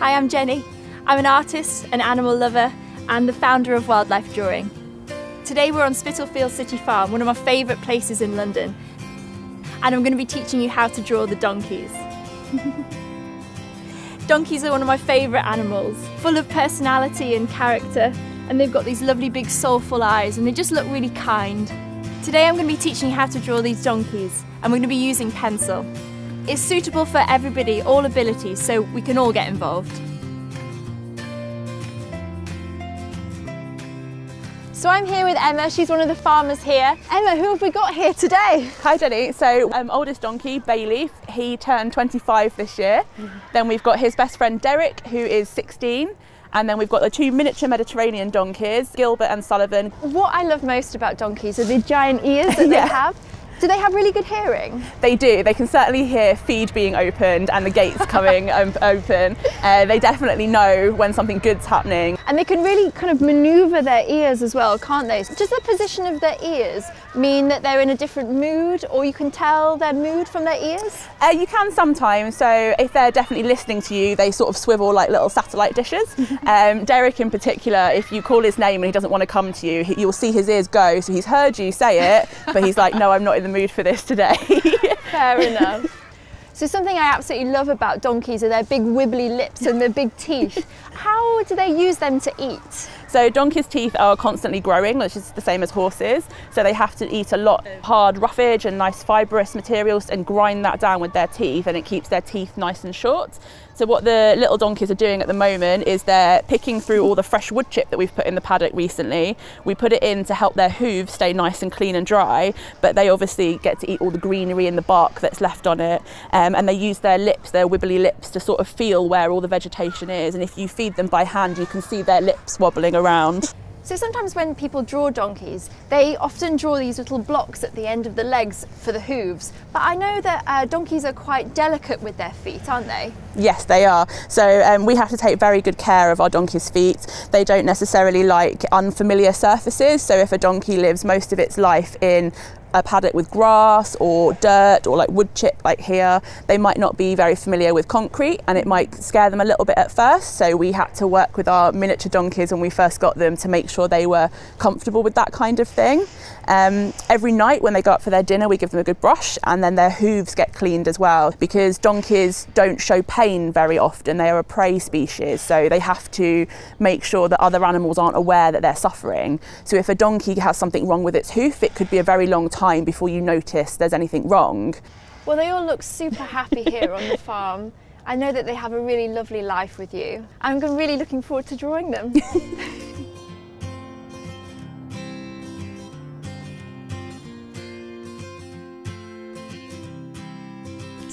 Hi, I'm Jennie. I'm an artist, an animal lover, and the founder of Wild Life Drawing. Today we're on Spitalfields City Farm, one of my favourite places in London, and I'm going to be teaching you how to draw the donkeys. donkeys are one of my favourite animals, full of personality and character, and they've got these lovely big soulful eyes and they just look really kind. Today I'm going to be teaching you how to draw these donkeys, and we're going to be using pencil. It's suitable for everybody, all abilities, so we can all get involved. So I'm here with Emma, she's one of the farmers here. Emma, who have we got here today? Hi Jennie, so um, oldest donkey, Bayleaf, he turned 25 this year. Mm -hmm. Then we've got his best friend Derek, who is 16. And then we've got the two miniature Mediterranean donkeys, Gilbert and Sullivan. What I love most about donkeys are the giant ears that yeah. they have. Do they have really good hearing? They do. They can certainly hear feed being opened and the gates coming um, open. Uh, they definitely know when something good's happening. And they can really kind of maneuver their ears as well, can't they? Does the position of their ears mean that they're in a different mood or you can tell their mood from their ears? Uh, you can sometimes. So if they're definitely listening to you, they sort of swivel like little satellite dishes. um, Derek in particular, if you call his name and he doesn't want to come to you, you'll see his ears go. So he's heard you say it, but he's like, no, I'm not in the mood for this today. Fair enough. So something I absolutely love about donkeys are their big wibbly lips and their big teeth. How do they use them to eat? So donkeys' teeth are constantly growing, which is the same as horses. So they have to eat a lot of hard roughage and nice fibrous materials and grind that down with their teeth and it keeps their teeth nice and short. So what the little donkeys are doing at the moment is they're picking through all the fresh wood chip that we've put in the paddock recently. We put it in to help their hooves stay nice and clean and dry, but they obviously get to eat all the greenery and the bark that's left on it. Um, and they use their lips, their wibbly lips, to sort of feel where all the vegetation is. And if you feed them by hand, you can see their lips wobbling around. So sometimes when people draw donkeys, they often draw these little blocks at the end of the legs for the hooves. But I know that uh, donkeys are quite delicate with their feet, aren't they? Yes, they are. So um, we have to take very good care of our donkey's feet. They don't necessarily like unfamiliar surfaces. So if a donkey lives most of its life in a paddock with grass or dirt or like wood chip like here, they might not be very familiar with concrete and it might scare them a little bit at first. So we had to work with our miniature donkeys when we first got them to make sure they were comfortable with that kind of thing. Um, every night when they go up for their dinner, we give them a good brush and then their hooves get cleaned as well because donkeys don't show pain very often. They are a prey species, so they have to make sure that other animals aren't aware that they're suffering. So if a donkey has something wrong with its hoof, it could be a very long time before you notice there's anything wrong. Well, they all look super happy here on the farm. I know that they have a really lovely life with you. I'm really looking forward to drawing them.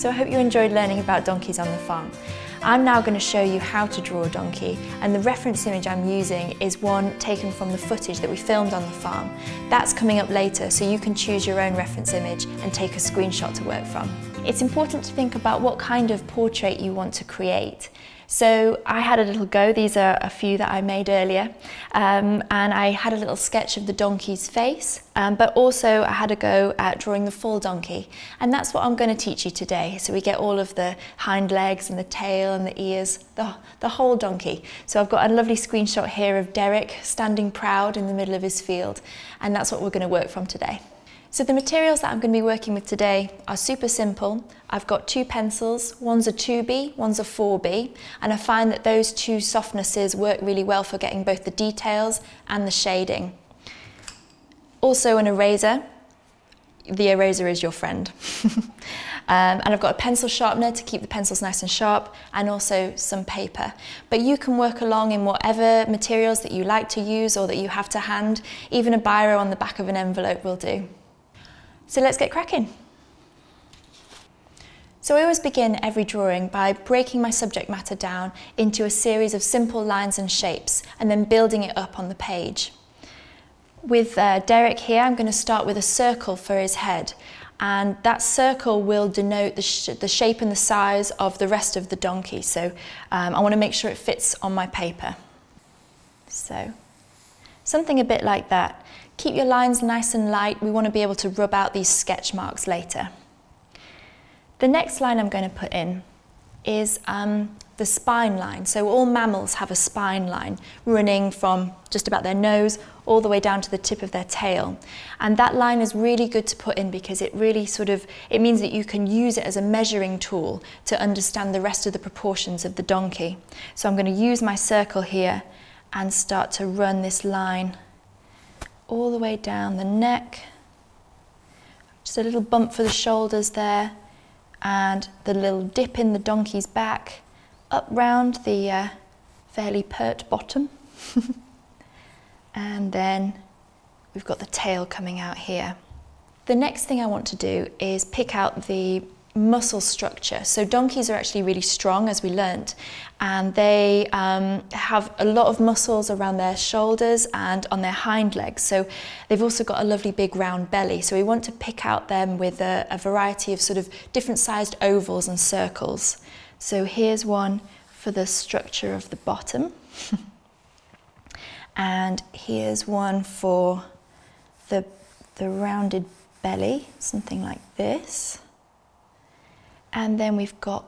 So I hope you enjoyed learning about donkeys on the farm. I'm now going to show you how to draw a donkey and the reference image I'm using is one taken from the footage that we filmed on the farm. That's coming up later so you can choose your own reference image and take a screenshot to work from. It's important to think about what kind of portrait you want to create. So I had a little go, these are a few that I made earlier, um, and I had a little sketch of the donkey's face, um, but also I had a go at drawing the full donkey, and that's what I'm going to teach you today. So we get all of the hind legs and the tail and the ears, the, the whole donkey. So I've got a lovely screenshot here of Derek standing proud in the middle of his field, and that's what we're going to work from today. So the materials that I'm going to be working with today are super simple. I've got two pencils, one's a 2B, one's a 4B, and I find that those two softnesses work really well for getting both the details and the shading. Also an eraser. The eraser is your friend. um, and I've got a pencil sharpener to keep the pencils nice and sharp and also some paper. But you can work along in whatever materials that you like to use or that you have to hand. Even a biro on the back of an envelope will do. So let's get cracking. So I always begin every drawing by breaking my subject matter down into a series of simple lines and shapes and then building it up on the page. With uh, Derek here, I'm going to start with a circle for his head and that circle will denote the, sh the shape and the size of the rest of the donkey. So um, I want to make sure it fits on my paper. So something a bit like that. Keep your lines nice and light. We want to be able to rub out these sketch marks later. The next line I'm going to put in is um, the the spine line. So all mammals have a spine line running from just about their nose all the way down to the tip of their tail. And that line is really good to put in because it really sort of, it means that you can use it as a measuring tool to understand the rest of the proportions of the donkey. So I'm going to use my circle here and start to run this line all the way down the neck. Just a little bump for the shoulders there and the little dip in the donkey's back up round the uh, fairly pert bottom. and then we've got the tail coming out here. The next thing I want to do is pick out the muscle structure. So donkeys are actually really strong, as we learnt, and they um, have a lot of muscles around their shoulders and on their hind legs. So they've also got a lovely big round belly. So we want to pick out them with a, a variety of sort of different sized ovals and circles. So here's one for the structure of the bottom. and here's one for the, the rounded belly, something like this. And then we've got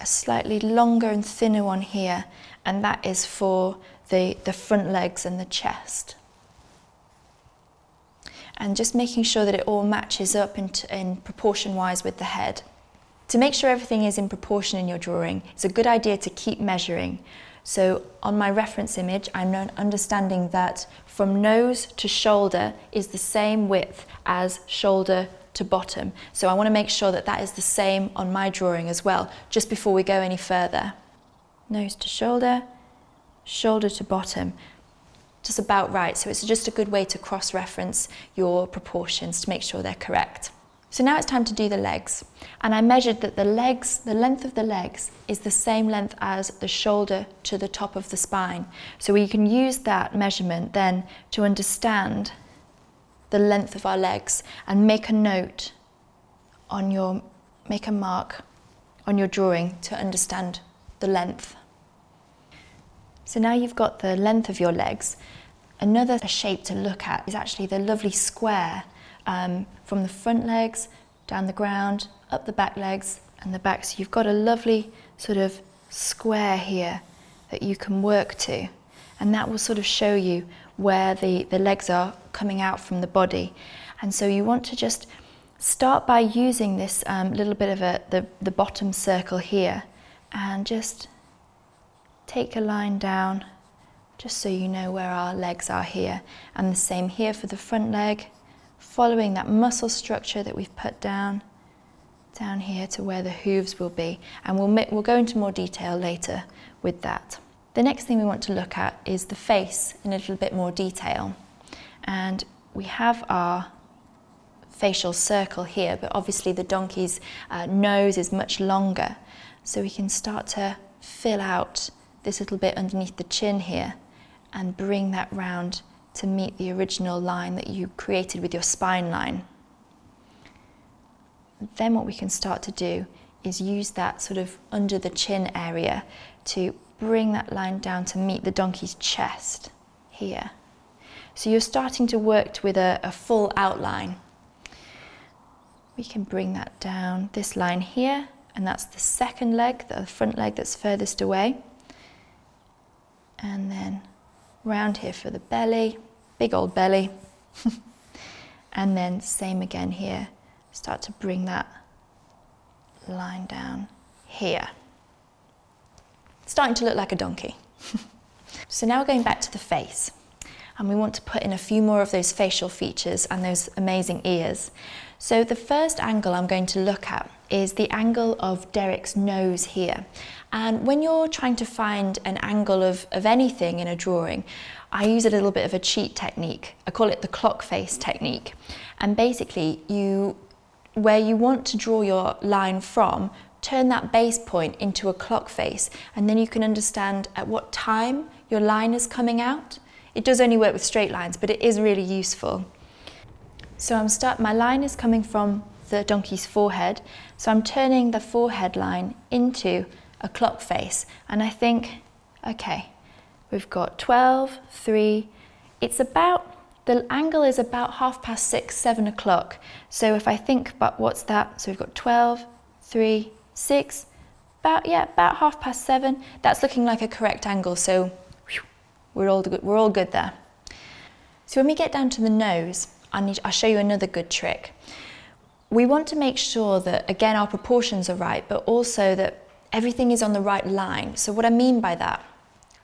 a slightly longer and thinner one here, and that is for the, the front legs and the chest. And just making sure that it all matches up in, in proportion wise with the head. To make sure everything is in proportion in your drawing, it's a good idea to keep measuring. So on my reference image, I'm understanding that from nose to shoulder is the same width as shoulder to bottom. So I want to make sure that that is the same on my drawing as well, just before we go any further. Nose to shoulder, shoulder to bottom. Just about right, so it's just a good way to cross-reference your proportions to make sure they're correct. So now it's time to do the legs. And I measured that the legs, the length of the legs is the same length as the shoulder to the top of the spine. So we can use that measurement then to understand the length of our legs and make a note on your, make a mark on your drawing to understand the length. So now you've got the length of your legs. Another shape to look at is actually the lovely square um, from the front legs, down the ground, up the back legs and the back. So you've got a lovely sort of square here that you can work to. And that will sort of show you where the, the legs are coming out from the body. And so you want to just start by using this um, little bit of a, the, the bottom circle here and just take a line down just so you know where our legs are here. And the same here for the front leg, following that muscle structure that we've put down, down here to where the hooves will be. And we'll, we'll go into more detail later with that. The next thing we want to look at is the face in a little bit more detail. And we have our facial circle here, but obviously the donkey's uh, nose is much longer. So we can start to fill out this little bit underneath the chin here and bring that round to meet the original line that you created with your spine line. Then what we can start to do is use that sort of under the chin area to bring that line down to meet the donkey's chest here. So you're starting to work with a, a full outline. We can bring that down this line here, and that's the second leg, the front leg that's furthest away. And then round here for the belly, big old belly. and then same again here, start to bring that line down here starting to look like a donkey. so now we're going back to the face and we want to put in a few more of those facial features and those amazing ears. So the first angle I'm going to look at is the angle of Derek's nose here. And when you're trying to find an angle of, of anything in a drawing, I use a little bit of a cheat technique. I call it the clock face technique. And basically you, where you want to draw your line from, turn that base point into a clock face and then you can understand at what time your line is coming out. It does only work with straight lines, but it is really useful. So I'm start, my line is coming from the donkey's forehead, so I'm turning the forehead line into a clock face. And I think, okay, we've got 12, 3, it's about, the angle is about half past six, seven o'clock. So if I think about what's that, so we've got 12, 3, six, about, yeah, about half past seven. That's looking like a correct angle, so we're all good, we're all good there. So when we get down to the nose, I need, I'll show you another good trick. We want to make sure that, again, our proportions are right, but also that everything is on the right line. So what I mean by that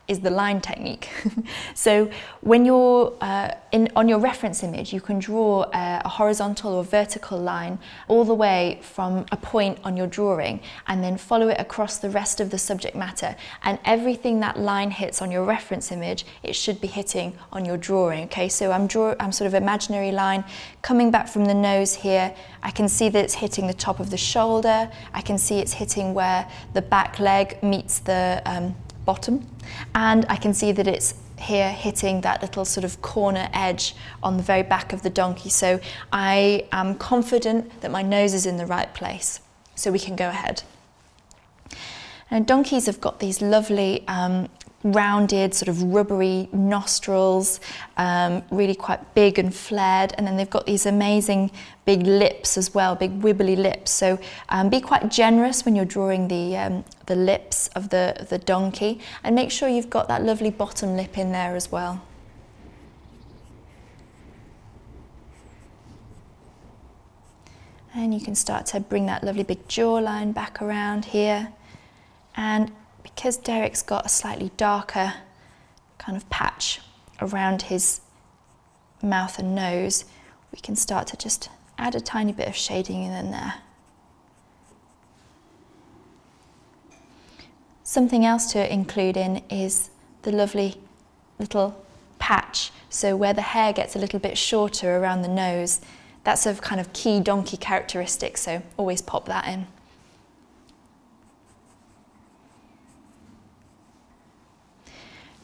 is the line technique. so when you're uh, in, on your reference image, you can draw a, a, horizontal or vertical line all the way from a point on your drawing and then follow it across the rest of the subject matter. And everything that line hits on your reference image, it should be hitting on your drawing. Okay, so I'm, draw, I'm sort of imaginary line coming back from the nose here. I can see that it's hitting the top of the shoulder. I can see it's hitting where the back leg meets the um, bottom. And I can see that it's here hitting that little sort of corner edge on the very back of the donkey. So I am confident that my nose is in the right place. So we can go ahead. And donkeys have got these lovely um, rounded, sort of rubbery nostrils, um, really quite big and flared. And then they've got these amazing big lips as well, big wibbly lips. So um, be quite generous when you're drawing the, um, the lips of the, the donkey and make sure you've got that lovely bottom lip in there as well. And you can start to bring that lovely big jawline back around here. And because Derek's got a slightly darker kind of patch around his mouth and nose, we can start to just add a tiny bit of shading in there. Something else to include in is the lovely little patch. So where the hair gets a little bit shorter around the nose, that's a kind of key donkey characteristic, so always pop that in.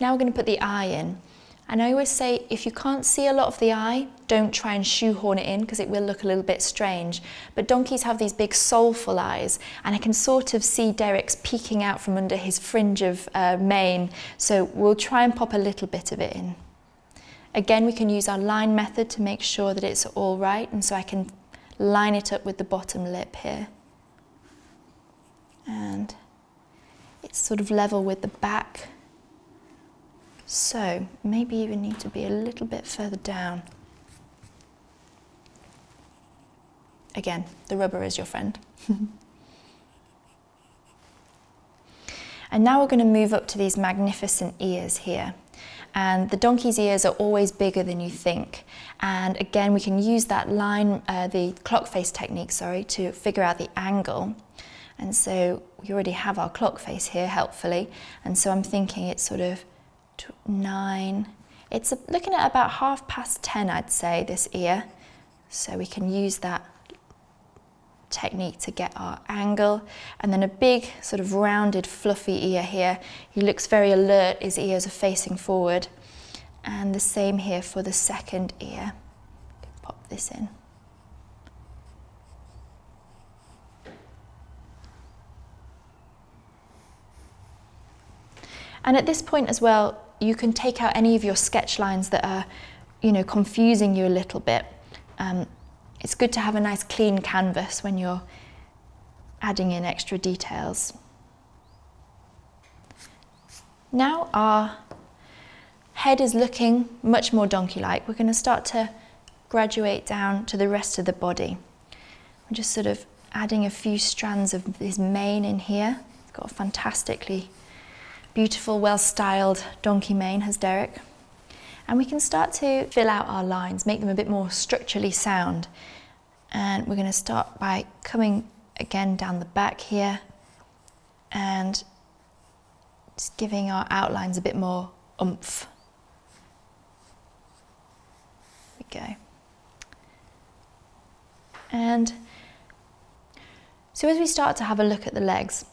Now we're going to put the eye in. And I always say if you can't see a lot of the eye, don't try and shoehorn it in because it will look a little bit strange. But donkeys have these big soulful eyes and I can sort of see Derek's peeking out from under his fringe of uh, mane. So we'll try and pop a little bit of it in. Again, we can use our line method to make sure that it's all right. And so I can line it up with the bottom lip here. And it's sort of level with the back so maybe you need to be a little bit further down. Again, the rubber is your friend. and now we're going to move up to these magnificent ears here. And the donkey's ears are always bigger than you think. And again, we can use that line, uh, the clock face technique, sorry, to figure out the angle. And so we already have our clock face here, helpfully. And so I'm thinking it's sort of nine. It's looking at about half past 10, I'd say, this ear. So we can use that technique to get our angle. And then a big sort of rounded fluffy ear here. He looks very alert, his ears are facing forward. And the same here for the second ear. Pop this in. And at this point as well, you can take out any of your sketch lines that are, you know, confusing you a little bit. Um, it's good to have a nice clean canvas when you're adding in extra details. Now our head is looking much more donkey-like. We're going to start to graduate down to the rest of the body. We're just sort of adding a few strands of his mane in here. It's got a fantastically beautiful, well-styled donkey mane has Derek. And we can start to fill out our lines, make them a bit more structurally sound. And we're going to start by coming again down the back here and just giving our outlines a bit more oomph. There we go. And so as we start to have a look at the legs,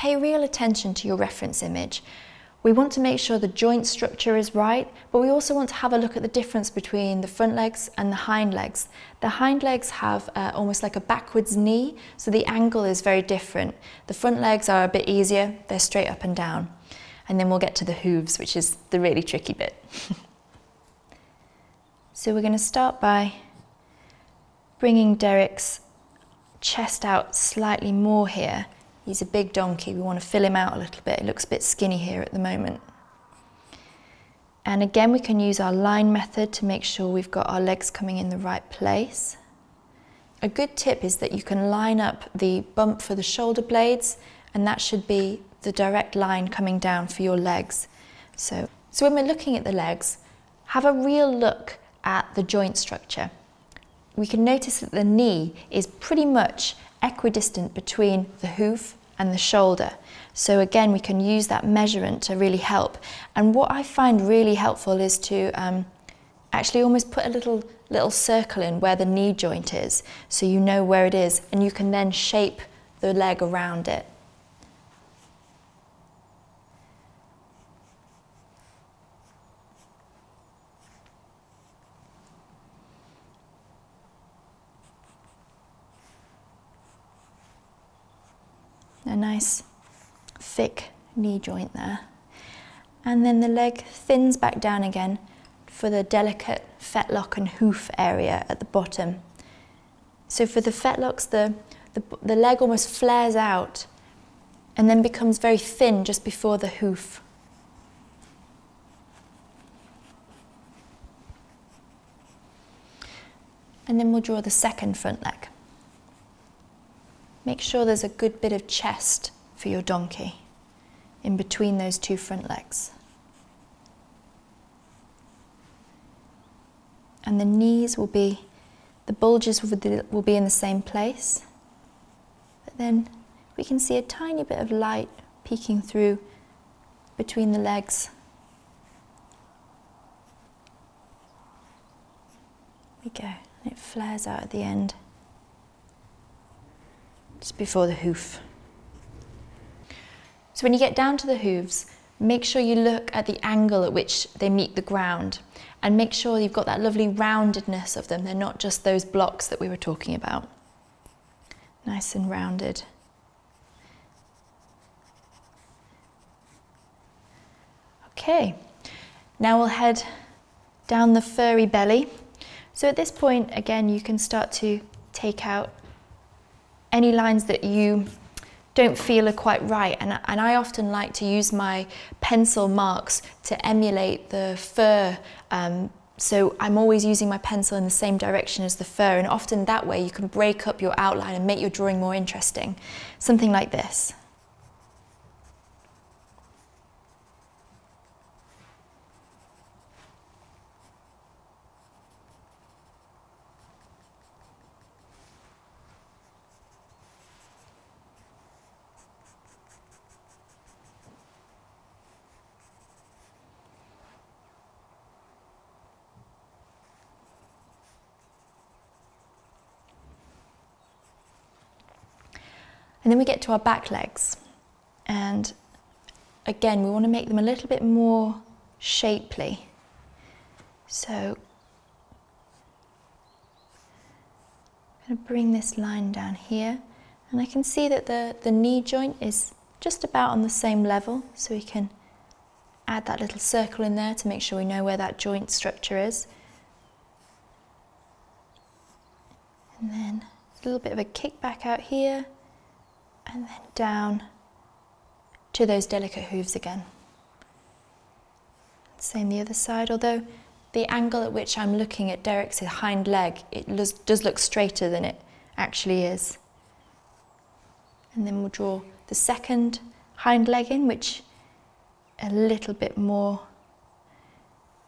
Pay real attention to your reference image. We want to make sure the joint structure is right, but we also want to have a look at the difference between the front legs and the hind legs. The hind legs have uh, almost like a backwards knee, so the angle is very different. The front legs are a bit easier, they're straight up and down. And then we'll get to the hooves, which is the really tricky bit. so we're going to start by bringing Derek's chest out slightly more here He's a big donkey. We want to fill him out a little bit. He looks a bit skinny here at the moment. And again, we can use our line method to make sure we've got our legs coming in the right place. A good tip is that you can line up the bump for the shoulder blades and that should be the direct line coming down for your legs. So, so when we're looking at the legs, have a real look at the joint structure. We can notice that the knee is pretty much equidistant between the hoof and the shoulder. So again, we can use that measurement to really help. And what I find really helpful is to um, actually almost put a little little circle in where the knee joint is, so you know where it is, and you can then shape the leg around it. A nice thick knee joint there. And then the leg thins back down again for the delicate fetlock and hoof area at the bottom. So for the fetlocks, the, the, the leg almost flares out and then becomes very thin just before the hoof. And then we'll draw the second front leg. Make sure there's a good bit of chest for your donkey in between those two front legs. And the knees will be, the bulges will be in the same place. But then we can see a tiny bit of light peeking through between the legs. There we go, and it flares out at the end, just before the hoof. So when you get down to the hooves, make sure you look at the angle at which they meet the ground and make sure you've got that lovely roundedness of them. They're not just those blocks that we were talking about. Nice and rounded. Okay, now we'll head down the furry belly. So at this point, again, you can start to take out any lines that you don't feel are quite right. And, and I often like to use my pencil marks to emulate the fur. Um, so I'm always using my pencil in the same direction as the fur. And often that way you can break up your outline and make your drawing more interesting. Something like this. And then we get to our back legs. And again, we want to make them a little bit more shapely. So I'm going to bring this line down here. And I can see that the, the knee joint is just about on the same level. So we can add that little circle in there to make sure we know where that joint structure is. And then a little bit of a kick back out here and then down to those delicate hooves again. Same the other side, although the angle at which I'm looking at Derek's hind leg, it does look straighter than it actually is. And then we'll draw the second hind leg in, which a little bit more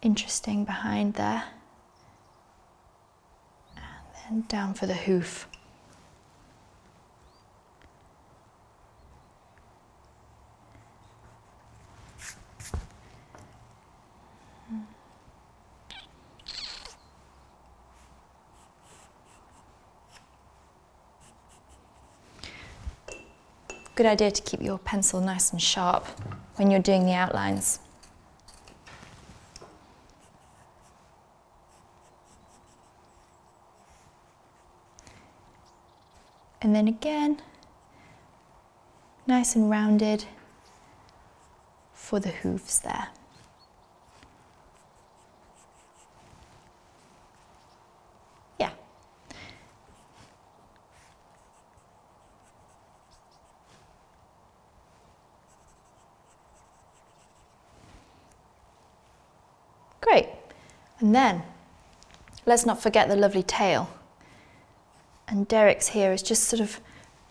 interesting behind there. And then down for the hoof. Good idea to keep your pencil nice and sharp when you're doing the outlines. And then again, nice and rounded for the hooves there. And then, let's not forget the lovely tail. And Derek's here is just sort of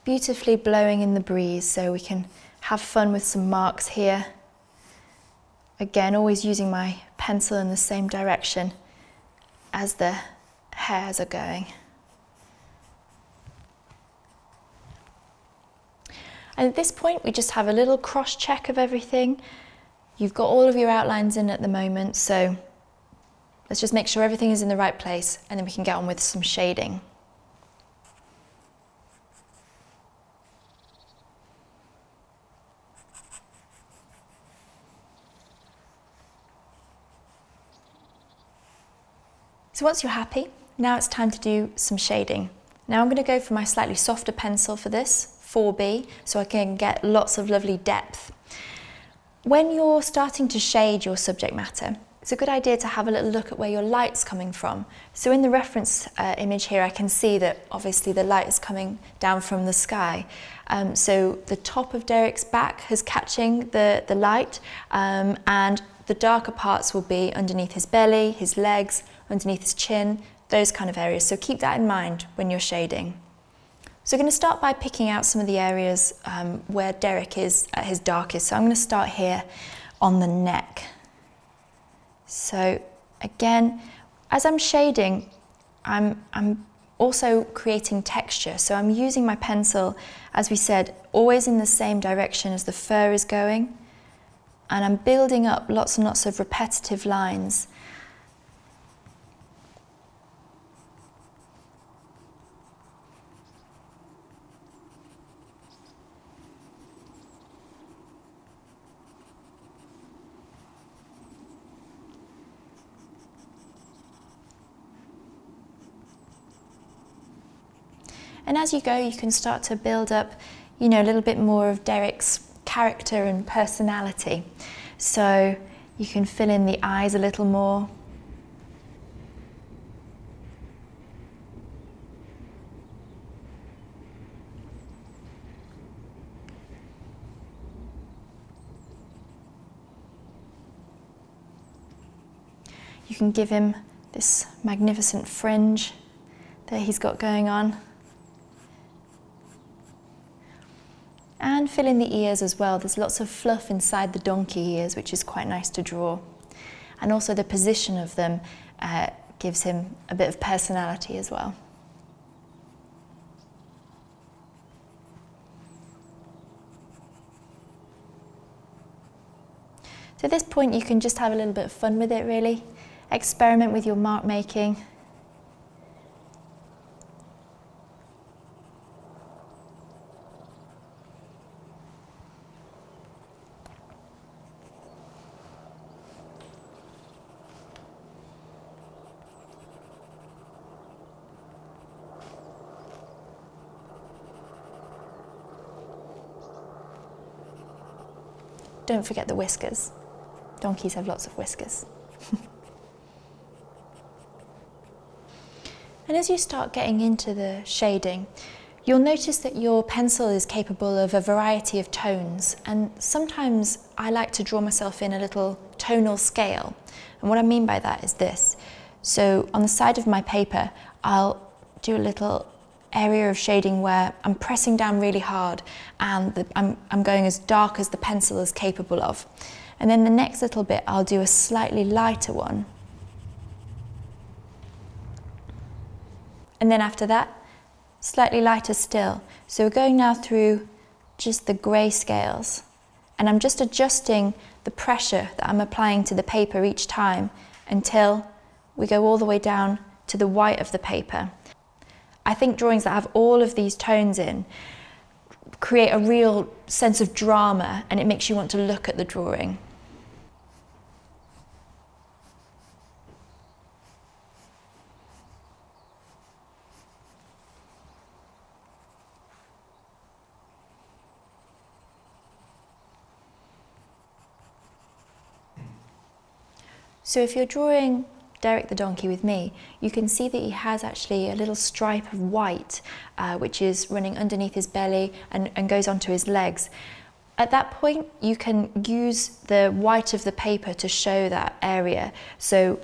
beautifully blowing in the breeze so we can have fun with some marks here. Again, always using my pencil in the same direction as the hairs are going. And at this point, we just have a little cross check of everything. You've got all of your outlines in at the moment, so let's just make sure everything is in the right place and then we can get on with some shading. So once you're happy, now it's time to do some shading. Now I'm going to go for my slightly softer pencil for this, 4B, so I can get lots of lovely depth. When you're starting to shade your subject matter, it's a good idea to have a little look at where your light's coming from. So in the reference uh, image here, I can see that obviously the light is coming down from the sky. Um, so the top of Derek's back is catching the, the light um, and the darker parts will be underneath his belly, his legs, underneath his chin, those kind of areas. So keep that in mind when you're shading. So we're going to start by picking out some of the areas um, where Derek is at his darkest. So I'm going to start here on the neck. So again, as I'm shading, I'm, I'm also creating texture. So I'm using my pencil, as we said, always in the same direction as the fur is going. And I'm building up lots and lots of repetitive lines And as you go, you can start to build up, you know, a little bit more of Derek's character and personality. So you can fill in the eyes a little more. You can give him this magnificent fringe that he's got going on. And fill in the ears as well. There's lots of fluff inside the donkey ears, which is quite nice to draw. And also the position of them uh, gives him a bit of personality as well. So at this point you can just have a little bit of fun with it really. Experiment with your mark making. Don't forget the whiskers. Donkeys have lots of whiskers. and as you start getting into the shading, you'll notice that your pencil is capable of a variety of tones and sometimes I like to draw myself in a little tonal scale. And what I mean by that is this. So on the side of my paper, I'll do a little area of shading where I'm pressing down really hard and the, I'm, I'm going as dark as the pencil is capable of. And then the next little bit, I'll do a slightly lighter one. And then after that, slightly lighter still. So we're going now through just the grey scales. And I'm just adjusting the pressure that I'm applying to the paper each time until we go all the way down to the white of the paper. I think drawings that have all of these tones in create a real sense of drama and it makes you want to look at the drawing. So if you're drawing Derek the donkey with me, you can see that he has actually a little stripe of white, uh, which is running underneath his belly and, and goes onto his legs. At that point, you can use the white of the paper to show that area. So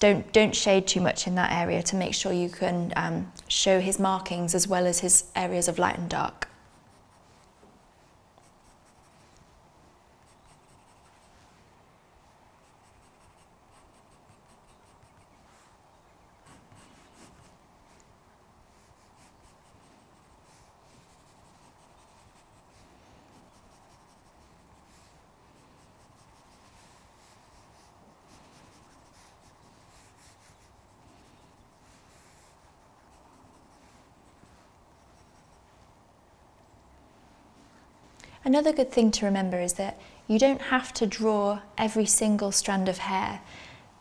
don't, don't shade too much in that area to make sure you can um, show his markings as well as his areas of light and dark. Another good thing to remember is that you don't have to draw every single strand of hair.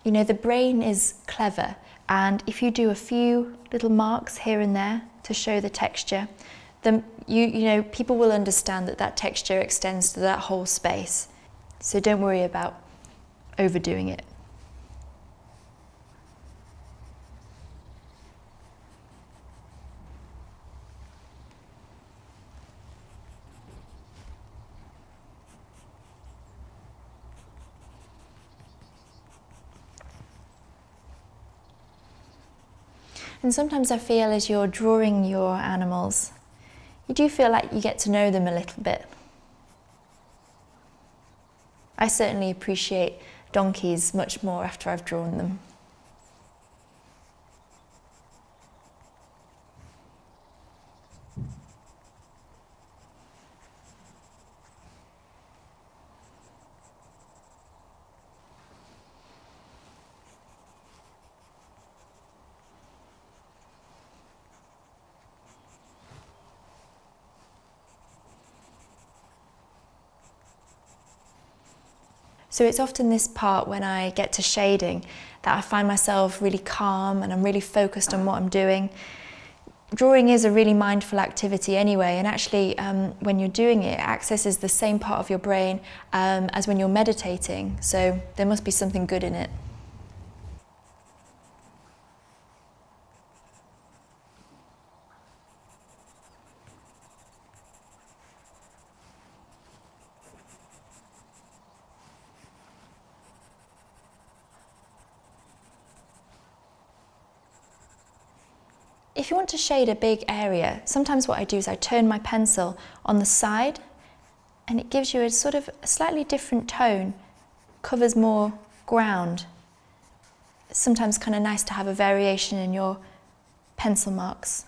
You know, the brain is clever, and if you do a few little marks here and there to show the texture, then you, you know, people will understand that that texture extends to that whole space. So don't worry about overdoing it. And sometimes I feel as you're drawing your animals, you do feel like you get to know them a little bit. I certainly appreciate donkeys much more after I've drawn them. So it's often this part when I get to shading that I find myself really calm and I'm really focused on what I'm doing. Drawing is a really mindful activity anyway, and actually, um, when you're doing it, it accesses the same part of your brain um, as when you're meditating. So there must be something good in it. You want to shade a big area, sometimes what I do is I turn my pencil on the side and it gives you a sort of slightly different tone, covers more ground. It's sometimes kind of nice to have a variation in your pencil marks.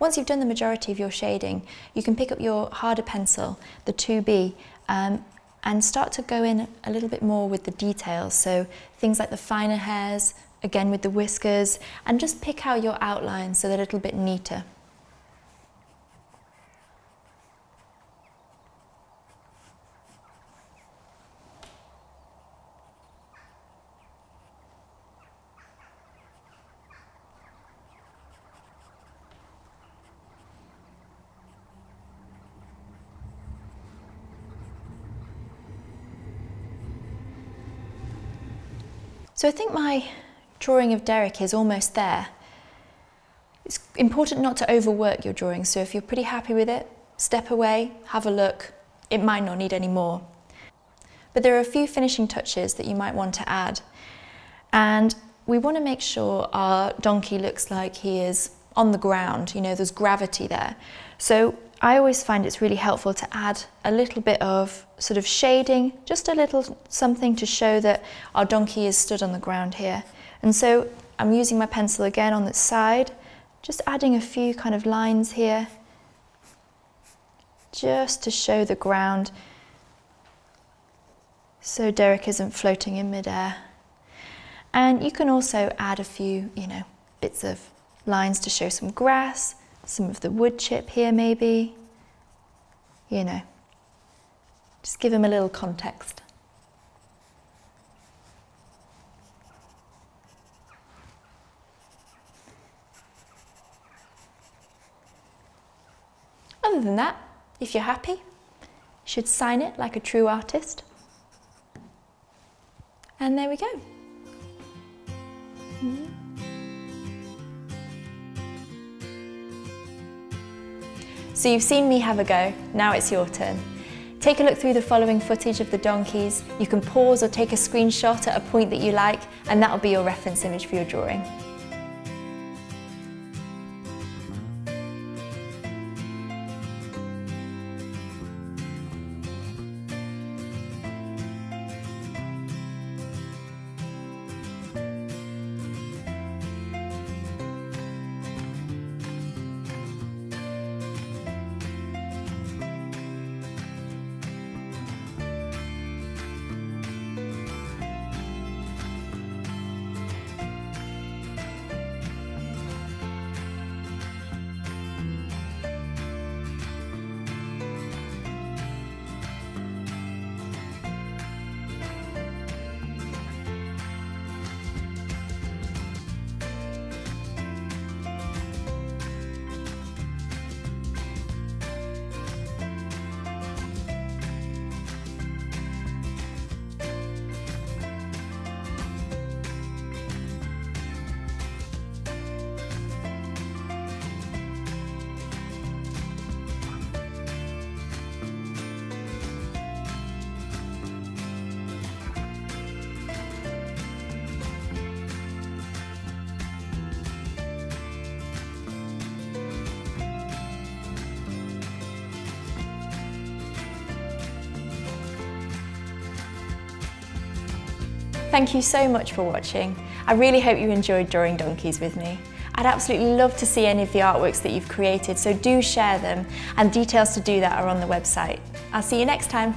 Once you've done the majority of your shading, you can pick up your harder pencil, the 2B, um, and start to go in a little bit more with the details. So things like the finer hairs, again with the whiskers, and just pick out your outlines so they're a little bit neater. So I think my drawing of Derek is almost there. It's important not to overwork your drawing, so if you're pretty happy with it, step away, have a look. It might not need any more. But there are a few finishing touches that you might want to add. And we want to make sure our donkey looks like he is on the ground, you know, there's gravity there. So I always find it's really helpful to add a little bit of sort of shading, just a little something to show that our donkey is stood on the ground here. And so I'm using my pencil again on the side, just adding a few kind of lines here, just to show the ground so Derek isn't floating in midair. And you can also add a few, you know, bits of lines to show some grass, some of the wood chip here maybe, you know, just give him a little context. Other than that, if you're happy, you should sign it like a true artist. And there we go. Mm -hmm. So you've seen me have a go, now it's your turn. Take a look through the following footage of the donkeys. You can pause or take a screenshot at a point that you like, and that'll be your reference image for your drawing. Thank you so much for watching. I really hope you enjoyed drawing donkeys with me. I'd absolutely love to see any of the artworks that you've created, so do share them, and details to do that are on the website. I'll see you next time.